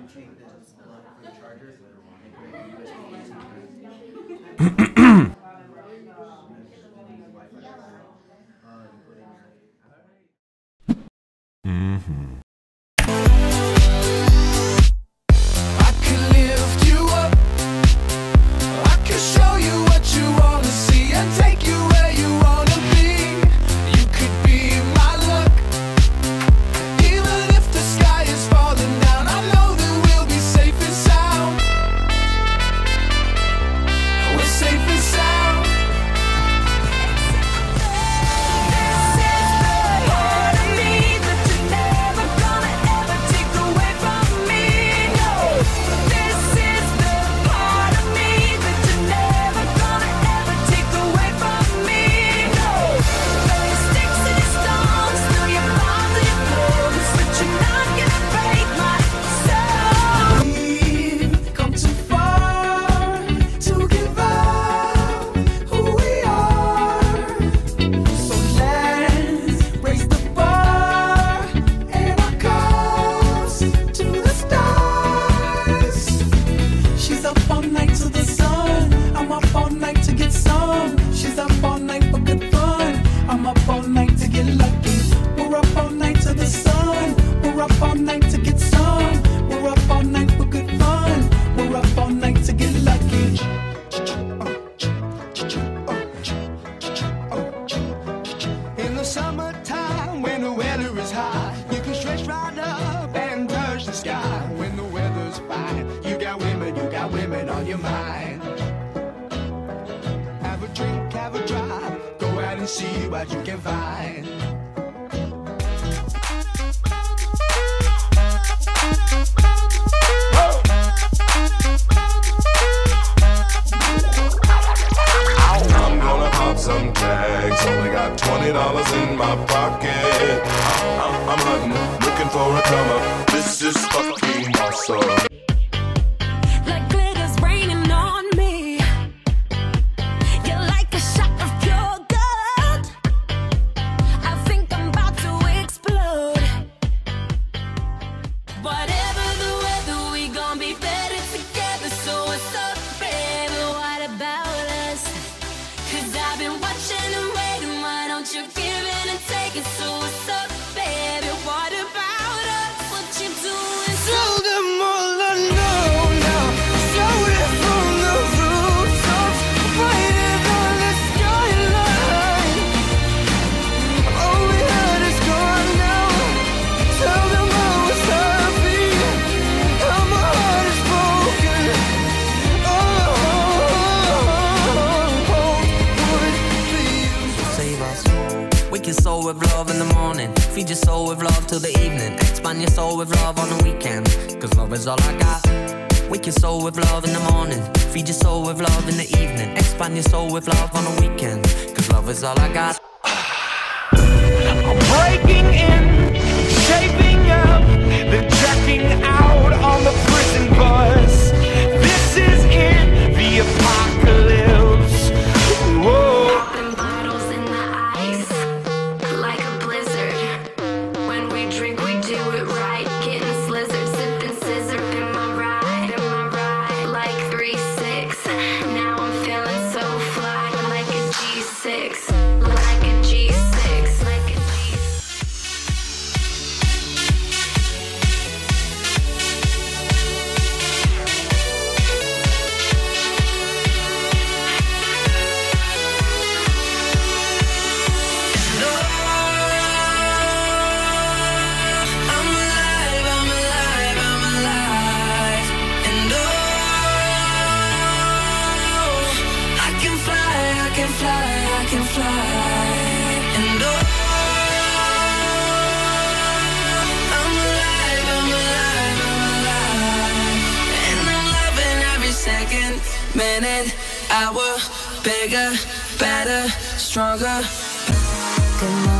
you take this uh, charger and bring the USB to summertime when the weather is hot. You can stretch right up and touch the sky when the weather's fine. You got women, you got women on your mind. Have a drink, have a drive, go out and see what you can find. man your soul with love on the weekend. Cause love is all I got. Wake your soul with love in the morning. Feed your soul with love in the evening. Expand your soul with love on the weekend. Cause love is all I got. I'm breaking in, shaping up, then checking out on the prison bus. This is it, the apocalypse. can fly, I can fly. And oh, I'm alive, I'm alive, I'm alive. And I'm loving every second, minute, hour, bigger, better, stronger. Good morning.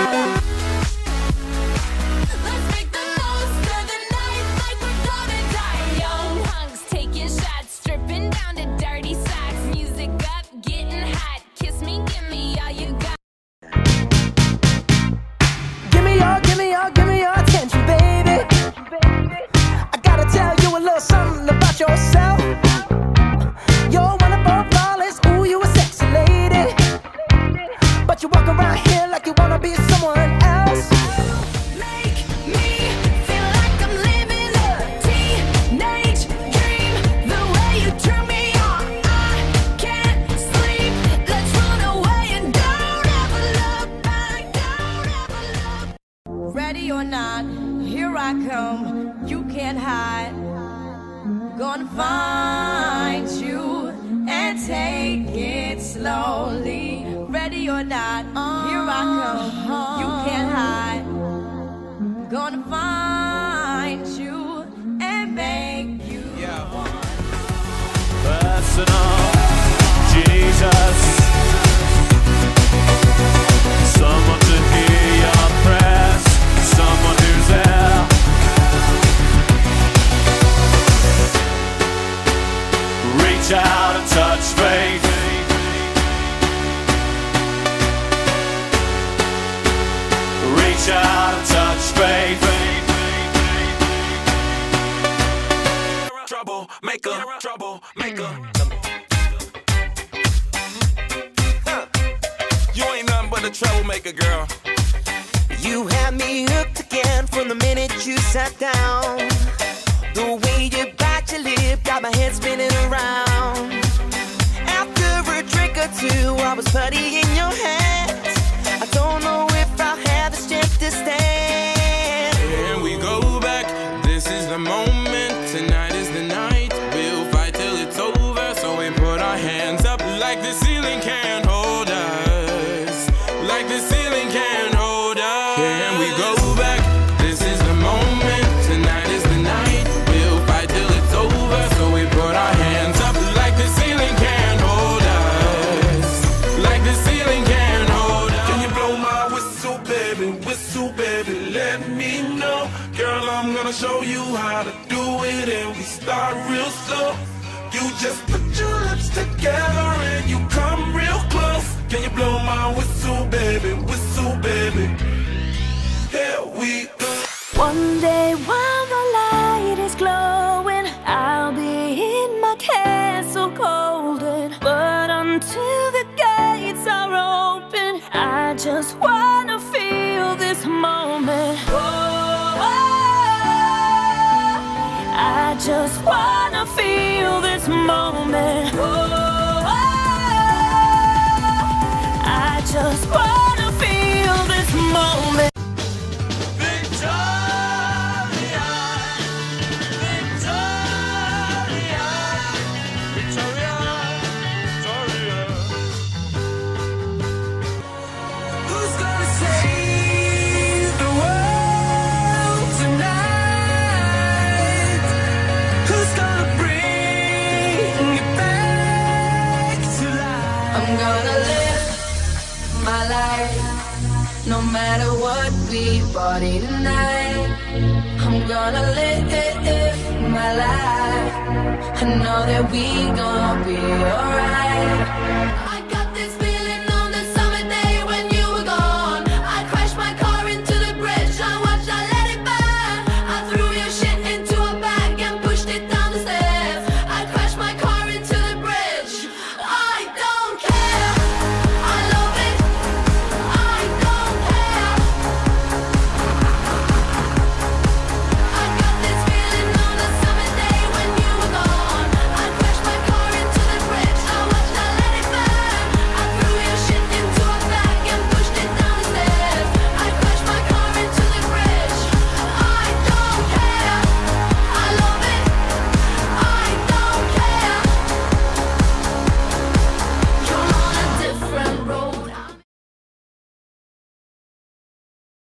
Ready or not, here I come. You can't hide. Gonna find you and take it slowly. Ready or not, here I come. You can't hide. Gonna find Touch faith. Reach out and touch faith. You ain't nothing but a troublemaker, girl. You had me hooked again from the minute you sat down. The way you bite your lip got my head spinning around. After a drink or two, I was putty in your hands. I don't know if I'll have the strength to stand. And we go back. This is the moment. We go. One day while the light is glowing, I'll be in my castle golden. But until the gates are open, I just wanna feel this moment. Oh, I just wanna feel this moment. Oh, I just wanna matter what we party tonight. I'm gonna live my life. I know that we gonna be alright.